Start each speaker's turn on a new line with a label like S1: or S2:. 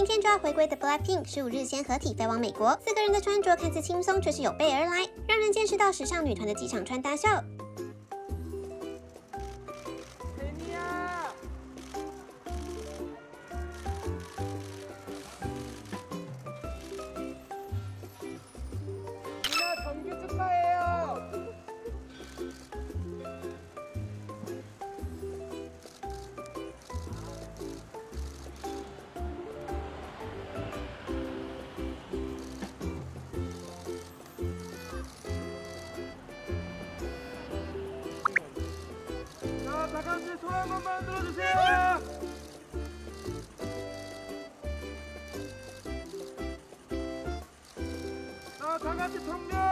S1: 明天就要回归的 BLACKPINK 十五日先合体飞往美国，四个人的穿着看似轻松，却是有备而来，让人见识到时尚女团的机场穿搭秀。
S2: 같이 손한 번 만 들어주세요! 자, 다 같이 정면!